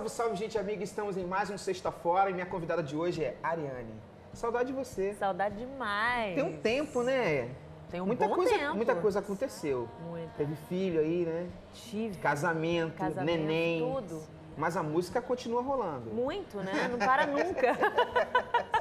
Salve, salve, gente amiga. Estamos em mais um Sexta Fora e minha convidada de hoje é Ariane. Saudade de você. Saudade demais. Tem um tempo, né? Tem um muita bom coisa, tempo. Muita coisa aconteceu. Muito. Teve filho aí, né? Tive. Casamento, Casamento, neném. tudo. Mas a música continua rolando. Muito, né? Não para nunca.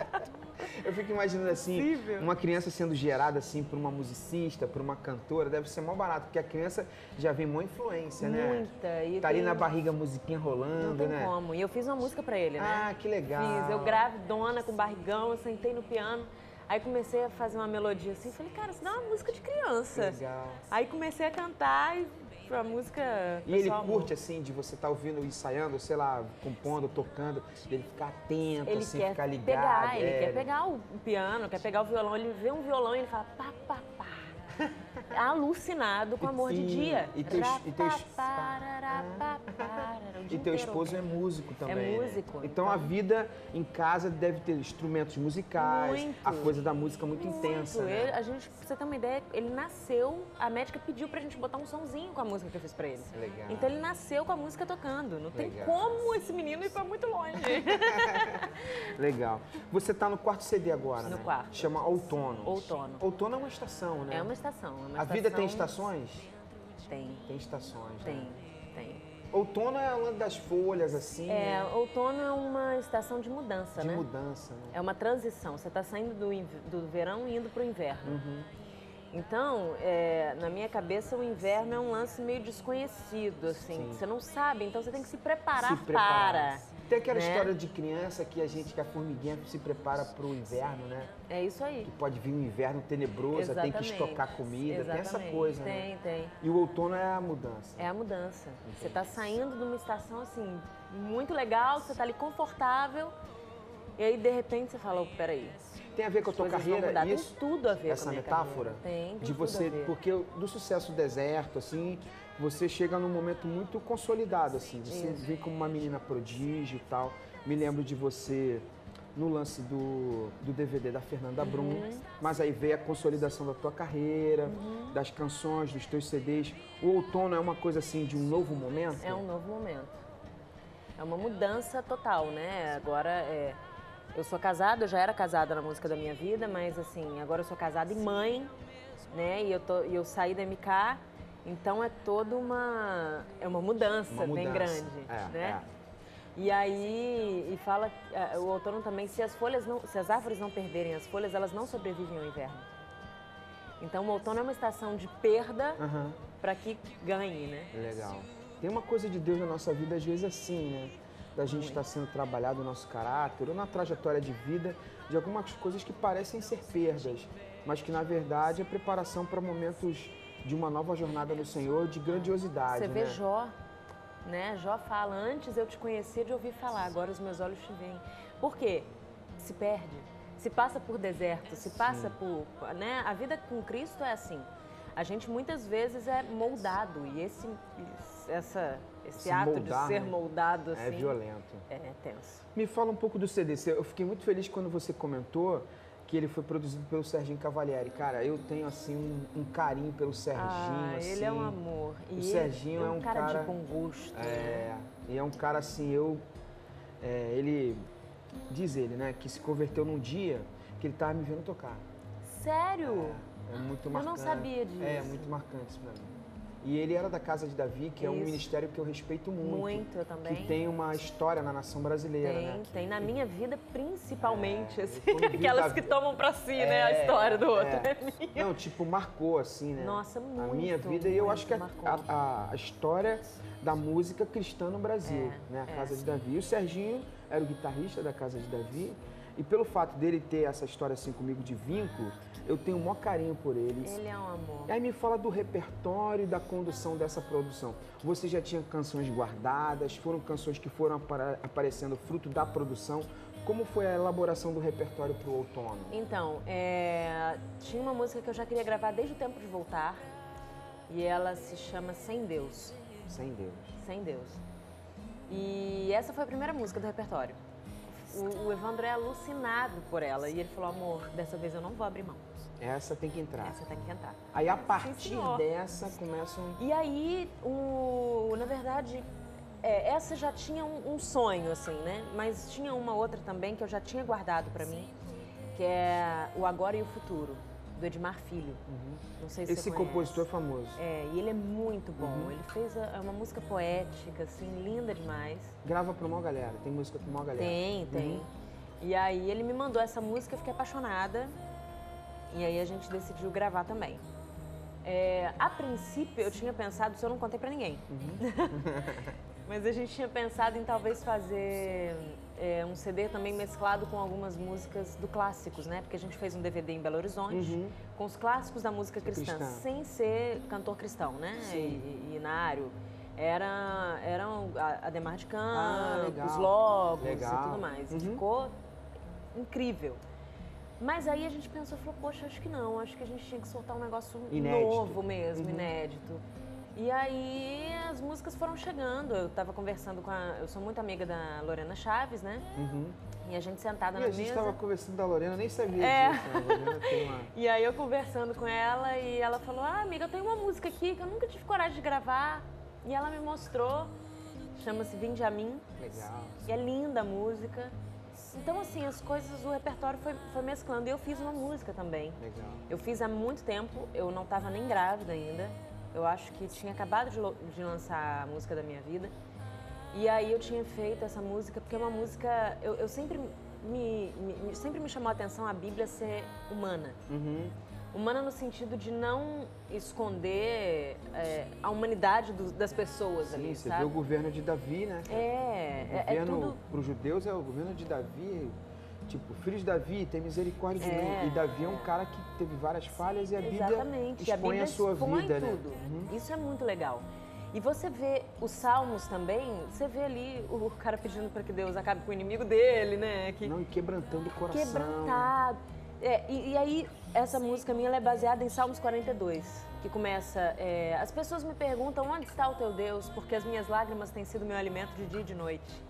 Eu fico imaginando assim, uma criança sendo gerada assim por uma musicista, por uma cantora, deve ser mó barato, porque a criança já vem mó influência, né? Muita. E Tá ali tem- na barriga a musiquinha rolando, Não tem né? como. E eu fiz uma música pra ele, né? Ah, que legal. Fiz. Eu gravidona, com barrigão, eu sentei no piano. Aí comecei a fazer uma melodia assim. Falei, cara, isso dá uma música de criança. Legal. Aí comecei a cantar e a música. E ele curte assim, de você estar ouvindo, ensaiando, sei lá, compondo, tocando, dele ficar atento, Ele assim, quer ficar ligado. pegar, ele é, quer pegar o piano, quer pegar o violão, ele vê um violão e ele fala pá, pá. Alucinado com amor de E- dia. e teus- e dia E teu esposo é músico também. né? músico, Então, a então- vida em casa deve ter instrumentos musicais, Muito. a coisa da música muito, intensa. Muito. Né? Ele- a gente, pra você ter uma ideia, ele nasceu, a médica pediu pra gente botar um sonzinho com a música que eu fiz pra ele. Legal. Então ele nasceu com a música tocando. Não tem Legal. como esse menino ir pra muito longe. Legal. Você tá no quarto CD agora, No né? quarto. Chama Outono. Outono. Outono é uma estação, né? é uma estação. é uma A vida tem estações? Tem, Tem estações. tem, Né? tem. Outono é a onda das folhas, assim, É, né? outono é uma estação de mudança, de né? mudança, né? É uma transição. Você está saindo do, do verão e indo para o inverno. Uhum. Então, é, na minha cabeça, o inverno é um lance meio desconhecido, assim. Sim. Você não sabe, então você tem que se preparar, se preparar. para. Tem aquela né? história de criança que a gente, que a formiguinha se prepara para o inverno, né? É isso aí. Que pode vir um inverno tenebroso, tem que Exatamente. estocar comida, tem essa Exatamente. coisa, Tem, né? tem. E o outono é a mudança. É a mudança. Você está saindo de uma estação, assim, muito legal, você está ali confortável, e aí, de repente, você fala, oh, peraí, Tem a ver com a tua coisas carreira isso? Tem tudo a ver essa com a minha metáfora? carreira. Tem, tem de você, porque do sucesso deserto, assim, você chega num momento muito consolidado, assim. Você Isso. vem como uma menina prodígio e tal. Me lembro de você no lance do, do DVD da Fernanda Brum, Uhum. mas aí veio a consolidação da tua carreira, Uhum. das canções, dos teus CDs. O outono é uma coisa assim de um novo momento? É um novo momento. É uma mudança total, né? Agora é. Eu sou casada, eu já era casada na música da minha vida, mas assim, agora eu sou casada e mãe, né? E eu, tô, e eu saí da MK, então é toda uma. É uma mudança, Uma bem mudança. grande. É, né? E aí, e fala é, o outono também, se as folhas não, se as árvores não perderem as folhas, elas não sobrevivem ao inverno. Então o outono é uma estação de perda Aham. para que ganhe, né? Legal. Tem uma coisa de Deus na nossa vida, às vezes, assim, né? Da gente estar sendo trabalhado o nosso caráter, ou na trajetória de vida, de algumas coisas que parecem ser perdas, mas que, na verdade, é preparação para momentos de uma nova jornada no Senhor, de grandiosidade, Você né? vê Jó, né? Jó fala, antes eu te conhecia de ouvir falar, agora os meus olhos te veem. Por quê? Se perde, se passa por deserto, se passa por... Né? A vida com Cristo é assim. A gente muitas vezes é moldado e esse, essa, esse Se ato moldar, de ser né? moldado assim... É violento. É tenso. Me fala um pouco do CD. Eu fiquei muito feliz quando você comentou que ele foi produzido pelo Serginho Cavalieri. Cara, eu tenho, assim, um, um carinho pelo Serginho, Ah, assim. ele é um amor. E o Serginho é um cara, cara- de bom gosto. né? É, e é um cara assim, eu. é, ele. Diz ele, né, que se converteu num dia que ele tava me vendo tocar. Sério? É muito Eu não marcante. sabia disso. É, muito marcante isso pra mim. E ele era da Casa de Davi, que é um Isso. ministério que eu respeito muito. Muito, eu também. Que tem uma história na nação brasileira, Tem, né? tem. Na minha vida, principalmente, É, assim. Aquelas que tomam pra si, né, a É, história do outro. é. É. Não, tipo, marcou assim, né? Nossa, A muito, minha vida e eu acho que a, a- a história da música cristã no Brasil, É, né? A é. Casa de Davi. E o Serginho era o guitarrista da Casa de Davi. E pelo fato dele ter essa história assim comigo de vínculo, eu tenho o maior carinho por eles. Ele é um amor. E aí me fala do repertório e da condução dessa produção. Você já tinha canções guardadas? Foram canções que foram aparecendo fruto da produção? Como foi a elaboração do repertório para o outono? Então, é, tinha uma música que eu já queria gravar desde o tempo de voltar. E ela se chama Sem Deus. Sem Deus. Sem Deus. E essa foi a primeira música do repertório. O, o Evandro é alucinado por ela. E ele falou, amor, dessa vez eu não vou abrir mão. Essa tem que entrar. Essa tem que cantar. Aí a partir senhor. dessa começam. E aí, o, na verdade, é, essa já tinha um, um, sonho, assim, né? Mas tinha uma outra também que eu já tinha guardado para mim, que é O Agora e o Futuro, do Edmar Filho. Uhum. Não sei se Esse compositor é famoso. É, e ele é muito bom. Uhum. Ele fez a, é uma música poética, assim, linda demais. Grava pra uma galera, tem música pra uma galera. Tem, tem. Uhum. E aí ele me mandou essa música, eu fiquei apaixonada. E aí a gente decidiu gravar também. É, a princípio eu tinha pensado, isso eu não contei pra ninguém. Uhum. Mas a gente tinha pensado em talvez fazer é, um CD também mesclado com algumas músicas do clássicos, né? Porque a gente fez um DVD em Belo Horizonte uhum. com os clássicos da música cristã, cristã, sem ser cantor cristão, né? Sim. E, e Inário. Era, eram Ademar de Campos, ah, os Logos legal. e tudo mais. Uhum. Ficou incrível. Mas aí a gente pensou, falou, poxa, acho que não, acho que a gente tinha que soltar um negócio inédito. novo mesmo, uhum. inédito. E aí as músicas foram chegando. Eu estava conversando com a. Eu sou muito amiga da Lorena Chaves, né? Uhum. E a gente sentada e na mesa. a gente estava conversando da Lorena, nem sabia é. disso. Né? Uma... e aí eu conversando com ela e ela falou: Ah, amiga, eu tenho uma música aqui que eu nunca tive coragem de gravar. E ela me mostrou. Chama-se Vinde a Mim. Legal. E é linda a música. Então, assim, as coisas, o repertório foi, foi mesclando. E eu fiz uma música também. Legal. Eu fiz há muito tempo, eu não estava nem grávida ainda. Eu acho que tinha acabado de, de lançar a música da minha vida. E aí eu tinha feito essa música, porque é uma música. Eu, eu sempre, me, me, sempre me chamou a atenção a Bíblia ser humana. Uhum. Humana no sentido de não esconder é, a humanidade do, das pessoas Sim, ali, você sabe? vê o governo de Davi, né? É, o governo, é tudo... Para os judeus é o governo de Davi, tipo, filho de Davi, tem misericórdia de é, mim. E Davi é um cara que teve várias falhas e a Bíblia Exatamente. expõe a, Bíblia a sua expõe vida, né? tudo. Uhum. Isso é muito legal. E você vê os salmos também, você vê ali o cara pedindo para que Deus acabe com o inimigo dele, né? Que... Não, e quebrantando o coração. Quebrantado. É, e, e, aí, essa música minha é baseada em Salmos 42, que começa: é, As pessoas me perguntam onde está o teu Deus, porque as minhas lágrimas têm sido meu alimento de dia e de noite.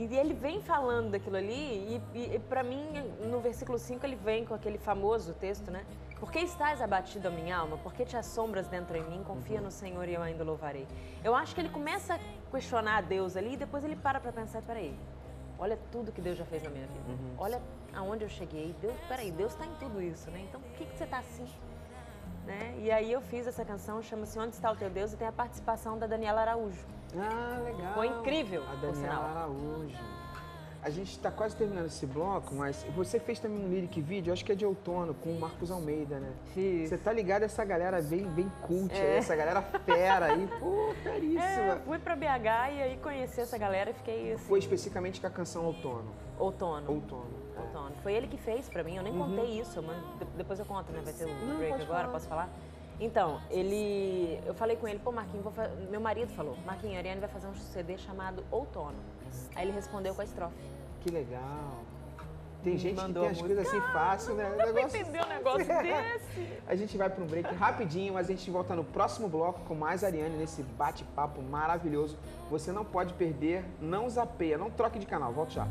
E ele vem falando daquilo ali, e, e, para mim, no versículo 5, ele vem com aquele famoso texto, né? Por que estás abatido a minha alma? Por que te assombras dentro em mim? Confia uhum. no Senhor e eu ainda louvarei. Eu acho que ele começa a questionar a Deus ali, e depois ele para para pensar: peraí, olha tudo que Deus já fez na minha vida. Uhum. Olha aonde eu cheguei. Deus, peraí, Deus está em tudo isso, né? Então por que, que você está assim? Né? E aí eu fiz essa canção, chama-se Onde Está o Teu Deus, e tem a participação da Daniela Araújo. Ah, legal. Foi incrível. A Daniela Araújo. A gente está quase terminando esse bloco, mas você fez também um lyric vídeo, acho que é de outono, com o Marcos Almeida, né? Fiz. Você tá ligado essa galera bem, bem cult, é. essa galera fera aí, pô, caríssima. É, fui pra BH e aí conheci essa galera e fiquei assim... Foi especificamente com a canção Outono? Outono. Outono. É. Outono. Foi ele que fez pra mim, eu nem uhum. contei isso, mano. depois eu conto, né? Vai ter o um break agora, falar. posso falar? Então, ele. Eu falei com ele, pô, Marquinhos, fa... meu marido falou, Marquinhos, a Ariane vai fazer um CD chamado Outono. Aí ele respondeu com a estrofe. Que legal. Tem gente que tem as coisas assim fácil, né? Não negócio... entendeu um negócio desse? A gente vai para um break rapidinho, mas a gente volta no próximo bloco com mais Ariane nesse bate-papo maravilhoso. Você não pode perder, não zapeia, não troque de canal. Volto já.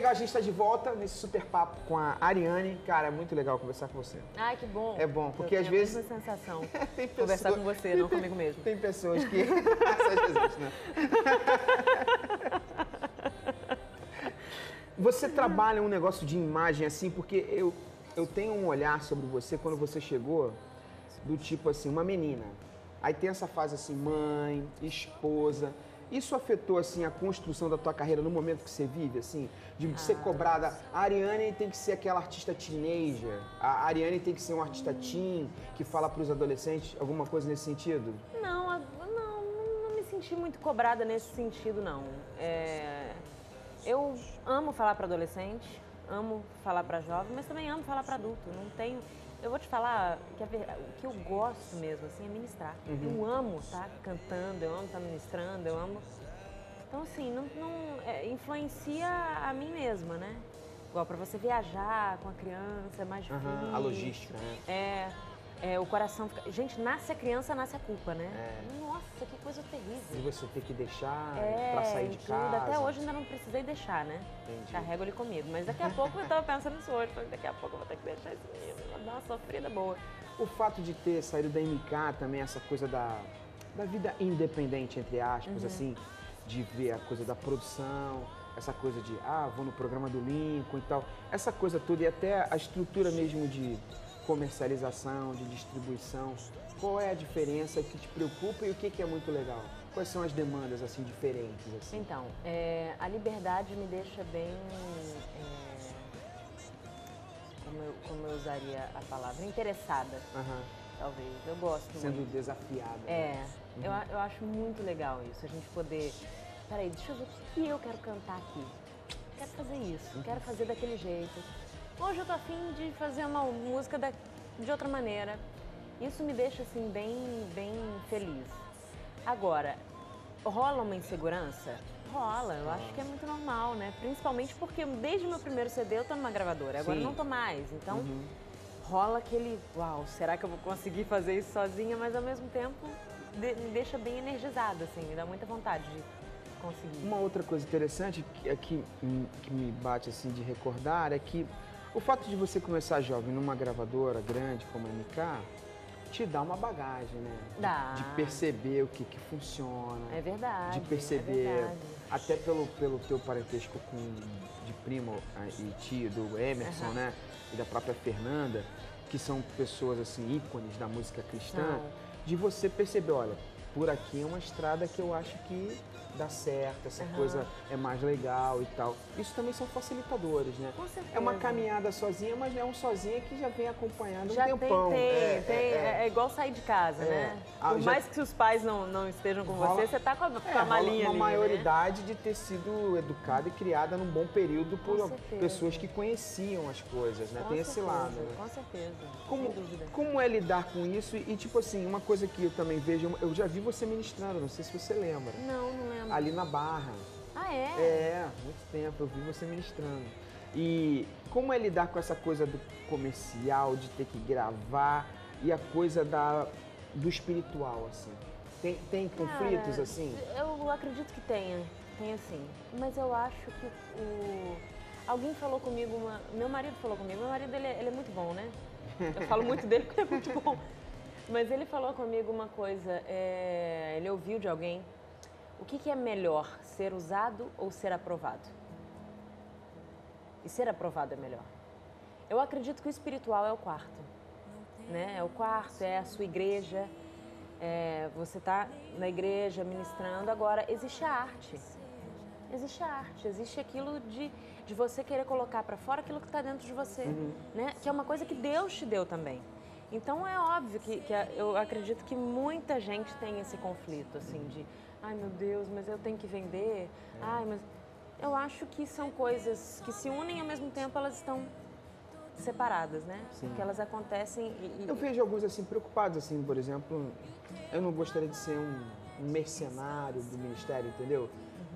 Legal, a gente está de volta nesse super papo com a Ariane. Cara, é muito legal conversar com você. Ai, que bom. É bom, porque às vezes. A sensação. tem pessoas... Conversar com você, não comigo mesmo. Tem pessoas que. né? você trabalha um negócio de imagem assim, porque eu, eu tenho um olhar sobre você quando você chegou, do tipo assim, uma menina. Aí tem essa fase assim, mãe, esposa. Isso afetou assim a construção da tua carreira no momento que você vive, assim, de ah, ser cobrada. A Ariane tem que ser aquela artista teenager. A Ariane tem que ser um artista teen que fala para os adolescentes, alguma coisa nesse sentido? Não, não, não me senti muito cobrada nesse sentido, não. É, eu amo falar para adolescente, amo falar para jovem, mas também amo falar para adulto. Não tenho eu vou te falar que a, o que eu gosto mesmo, assim, é ministrar. Uhum. Eu amo estar tá cantando, eu amo estar tá ministrando, eu amo... Então, assim, não, não é, influencia a mim mesma, né? Igual para você viajar com a criança, é mais difícil. Uhum, a logística, né? É. é, o coração fica. Gente, nasce a criança, nasce a culpa, né? É. Nossa, que coisa terrível. você ter que deixar É, pra sair de e tudo. casa. Até hoje ainda não precisei deixar, né? Entendi. Carrego ele comigo. Mas daqui a pouco eu tava pensando nisso hoje. Falei, daqui a pouco eu vou ter que deixar esse menino. Vai dar uma sofrida boa. O fato de ter saído da MK também, essa coisa da, da vida independente, entre aspas, Uhum. assim, de ver a coisa da produção, essa coisa de, ah, vou no programa do Lincoln e tal, essa coisa toda e até a estrutura mesmo de comercialização, de distribuição, qual é a diferença, que te preocupa e o que, que é muito legal? Quais são as demandas, assim, diferentes, assim? Então, é, a liberdade me deixa bem. é, como, eu, como eu usaria a palavra? Interessada, Aham. talvez. Eu gosto Sendo muito. desafiada. né? É, eu, a- eu acho muito legal isso, a gente poder. Peraí, deixa eu ver o que, que eu quero cantar aqui. Quero fazer isso, quero fazer daquele jeito. Hoje eu tô afim de fazer uma música da- de outra maneira. Isso me deixa assim bem, bem feliz. Agora, rola uma insegurança? Rola, eu acho que é muito normal, né? Principalmente porque desde o meu primeiro CD eu tô numa gravadora, agora Sim. não tô mais. Então Uhum. rola aquele, uau, será que eu vou conseguir fazer isso sozinha? Mas ao mesmo tempo de- me deixa bem energizada, assim, me dá muita vontade de conseguir. Uma outra coisa interessante que, é que, que me bate assim de recordar é que o fato de você começar jovem numa gravadora grande como a MK te dá uma bagagem, né? De- Dá. De, perceber o que, que funciona. É verdade. de perceber, É verdade. até pelo, pelo teu parentesco com de primo ah, e tio do Emerson, Aham. né? E da própria Fernanda, que são pessoas assim, ícones da música cristã, de você perceber, olha, por aqui é uma estrada que eu acho que dá certo, essa Aham. coisa é mais legal e tal. Isso também são facilitadores, né? Com certeza. É uma caminhada sozinha, mas é um sozinha que já vem acompanhando Já um tempão. tem, tem, É, tem, é, é, é. é igual sair de casa, É. né? Ah, Por já- mais que os pais não, não estejam com Rola- você, você tá com a, com É, a rola malinha uma ali, maioridade de ter sido educada e criada num bom período por Com certeza. pessoas que conheciam as coisas, né? né? Tem Com esse certeza, lado, né? Com certeza, Como, como é lidar com isso? E, tipo assim, uma coisa que eu também vejo, eu já vi você ministrando, não sei se você lembra, Não, não lembro. Ali na Barra. Ah, é? É, muito tempo, eu vi você ministrando. E como é lidar com essa coisa do comercial, de ter que gravar, e a coisa da, do espiritual, assim? Tem, tem conflitos, Cara, assim? Eu acredito que tenha, tenha sim. Mas eu acho que o... Alguém falou comigo, uma... meu marido falou comigo, meu marido ele é, ele é muito bom, né? Eu falo muito dele porque ele é muito bom. Mas ele falou comigo uma coisa, é, ele ouviu de alguém, o que, que é melhor, ser usado ou ser aprovado? E ser aprovado é melhor. Eu acredito que o espiritual é o quarto, né? É o quarto, é a sua igreja, é, você está na igreja ministrando, agora existe a arte. Existe a arte, existe aquilo de, de você querer colocar para fora aquilo que está dentro de você, né? Que é uma coisa que Deus te deu também. Então é óbvio que, que eu acredito que muita gente tem esse conflito, assim, de ai meu Deus, mas eu tenho que vender, ai, mas eu acho que são coisas que se unem ao mesmo tempo, elas estão separadas, né? Porque elas acontecem e, e- Eu vejo alguns assim preocupados, assim, por exemplo, eu não gostaria de ser um mercenário do ministério, entendeu?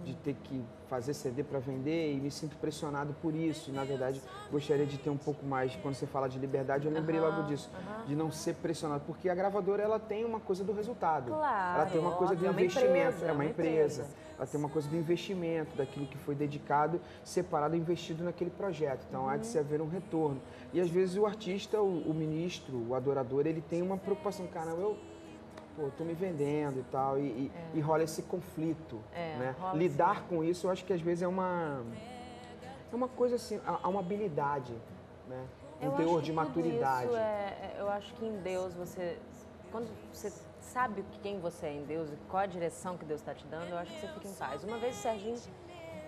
De ter que fazer CD para vender e me sinto pressionado por isso. Na verdade, gostaria de ter um pouco mais. Quando você fala de liberdade, eu lembrei Aham, logo disso, aham. de não ser pressionado, porque a gravadora ela tem uma coisa do resultado. Claro, ela tem uma coisa do óbvio, é uma investimento, empresa, é uma uma empresa. empresa. Ela tem uma coisa do investimento, daquilo que foi dedicado, separado, investido naquele projeto. Então há de Uhum. se haver um retorno. E às vezes o artista, o, o ministro, o adorador, ele tem uma preocupação, caramba, eu pô, tô me vendendo e tal, e, e- e rola esse conflito. É, né? Lidar com isso, eu acho que às vezes é uma. É uma coisa assim, há uma habilidade, né? Um Eu teor de maturidade. É, é- eu acho que em Deus você. Quando você sabe quem você é em Deus e qual a direção que Deus está te dando, eu acho que você fica em paz. Uma vez Serginho,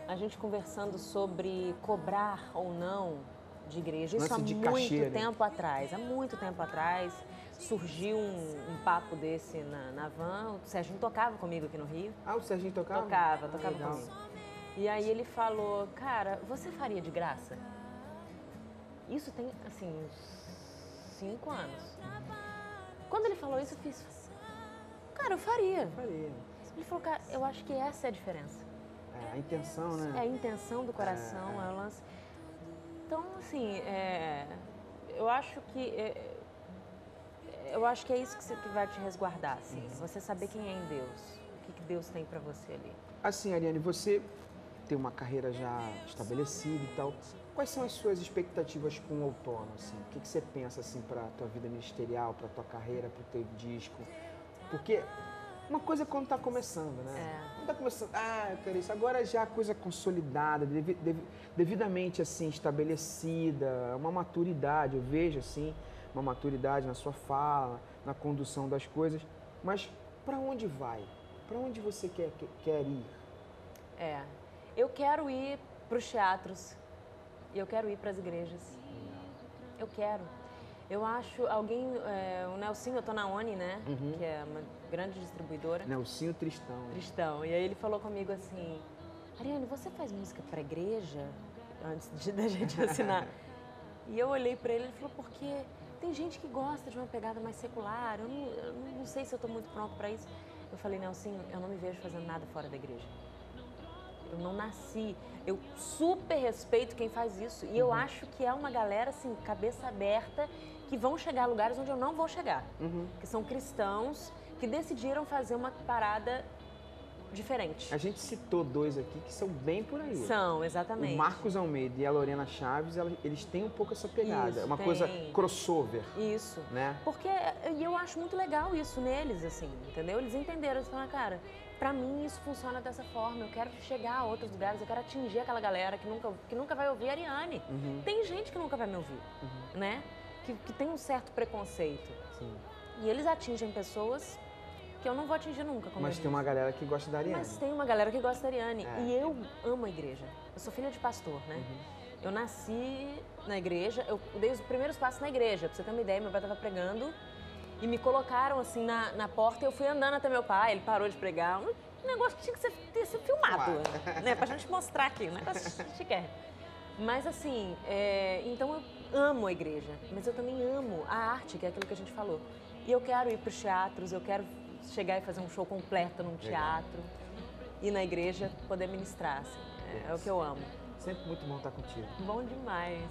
a gente conversando sobre cobrar ou não de igreja, isso Lance há muito cachê, né? tempo atrás. Há muito tempo atrás surgiu um, um papo desse na, na van. O Serginho tocava comigo aqui no Rio. Ah, o Serginho tocava? Tocava, Ah, tocava legal. comigo. E aí ele falou, cara, você faria de graça? Isso tem, assim, uns cinco anos. Quando ele falou isso, eu fiz, cara, eu faria. Faria. Ele falou, cara, eu acho que essa é a diferença. É, a intenção, né? É a intenção do coração, É, é, o lance. Então, assim, é, eu acho que é, eu acho que é isso que, vai te resguardar, assim. Uhum. Você saber quem é em Deus, o que, que Deus tem para você ali. Assim, Ariane, você tem uma carreira já estabelecida e tal. Quais são as suas expectativas com o outono? Assim? O que, que você pensa assim, para a tua vida ministerial, para a tua carreira, para o teu disco? Porque uma coisa é quando está começando, né? É. Quando está começando, ah, eu quero isso. Agora já a coisa consolidada, dev, dev, devidamente assim estabelecida, uma maturidade, eu vejo assim, uma maturidade na sua fala, na condução das coisas. Mas para onde vai? Para onde você quer, quer ir? É, eu quero ir para os teatros e eu quero ir para as igrejas. Eu quero. Eu acho alguém, é, o Nelsinho, eu tô na ONI, né? Uhum. Que é uma grande distribuidora. Nelsinho Tristão. Tristão. E aí ele falou comigo assim, Ariane, você faz música para igreja? Antes de, da gente assinar. e eu olhei para ele e ele falou, porque tem gente que gosta de uma pegada mais secular, eu não, eu não sei se eu tô muito pronto para isso. Eu falei, Nelsinho, eu não me vejo fazendo nada fora da igreja. Eu não nasci. Eu super respeito quem faz isso. E eu uhum. acho que é uma galera, assim, cabeça aberta, que vão chegar a lugares onde eu não vou chegar. Uhum. Que são cristãos que decidiram fazer uma parada diferente. A gente citou dois aqui que são bem por aí. São, exatamente. O Marcos Almeida e a Lorena Chaves, eles têm um pouco essa pegada. Isso, é uma tem. coisa crossover. Isso. Né? Porque eu acho muito legal isso neles, assim, entendeu? Eles entenderam, eles falaram, cara, para mim isso funciona dessa forma. Eu quero chegar a outros lugares, eu quero atingir aquela galera que nunca, que nunca vai ouvir a Ariane. Uhum. Tem gente que nunca vai me ouvir, uhum. né? Que, que tem um certo preconceito. Sim. E eles atingem pessoas que eu não vou atingir nunca. Mas tem uma galera que gosta da Ariane. Mas tem uma galera que gosta da Ariane. É. E eu amo a igreja. Eu sou filha de pastor, né? Uhum. Eu nasci na igreja, eu dei os primeiros passos na igreja. Pra você ter uma ideia, meu pai estava pregando e me colocaram assim na, na porta e eu fui andando até meu pai, ele parou de pregar. Um negócio que tinha que ser, ter sido filmado, né? Pra gente mostrar aqui, um negócio chiquérrimo. Mas assim, é, então eu amo a igreja, mas eu também amo a arte, que é aquilo que a gente falou. E eu quero ir para os teatros, eu quero chegar e fazer um show completo num teatro e na igreja poder ministrar, assim. É, é, o que eu amo. Sempre muito bom estar contigo. Bom demais.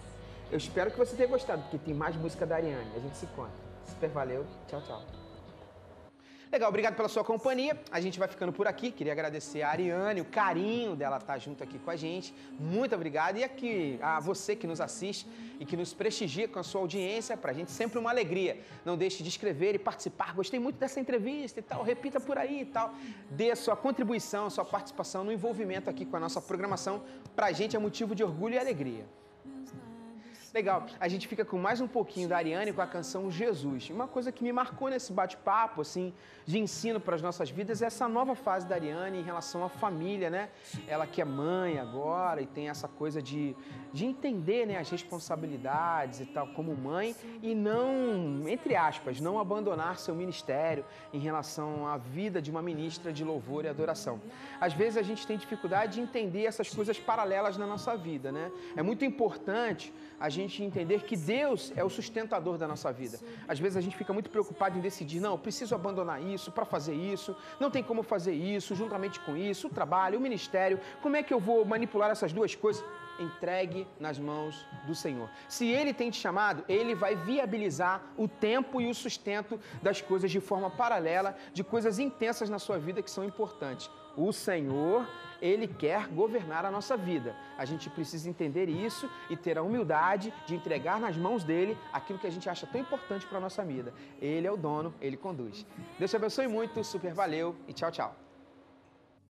Eu espero que você tenha gostado, porque tem mais música da Ariane. A gente se conta. Super valeu. Tchau, tchau. Legal, obrigado pela sua companhia. A gente vai ficando por aqui. Queria agradecer a Ariane, o carinho dela estar junto aqui com a gente. Muito obrigado. E aqui a você que nos assiste e que nos prestigia com a sua audiência. Para a gente sempre uma alegria. Não deixe de escrever e participar. Gostei muito dessa entrevista e tal. Repita por aí e tal. Dê a sua contribuição, a sua participação no envolvimento aqui com a nossa programação. Para a gente é motivo de orgulho e alegria. Legal, a gente fica com mais um pouquinho da Ariane com a canção Jesus. Uma coisa que me marcou nesse bate-papo, assim, de ensino para as nossas vidas é essa nova fase da Ariane em relação à família, né? Ela que é mãe agora e tem essa coisa de, de entender né, as responsabilidades e tal como mãe e não, entre aspas, não abandonar seu ministério em relação à vida de uma ministra de louvor e adoração. Às vezes a gente tem dificuldade de entender essas coisas paralelas na nossa vida, né? É muito importante a gente entender que Deus é o sustentador da nossa vida. Às vezes a gente fica muito preocupado em decidir, não, preciso abandonar isso para fazer isso, não tem como fazer isso, juntamente com isso, o trabalho, o ministério, como é que eu vou manipular essas duas coisas? Entregue nas mãos do Senhor. Se Ele tem te chamado, Ele vai viabilizar o tempo e o sustento das coisas de forma paralela, de coisas intensas na sua vida que são importantes. O Senhor ele quer governar a nossa vida. A gente precisa entender isso e ter a humildade de entregar nas mãos dele aquilo que a gente acha tão importante para a nossa vida. Ele é o dono, ele conduz. Deus te abençoe muito, super valeu e tchau, tchau.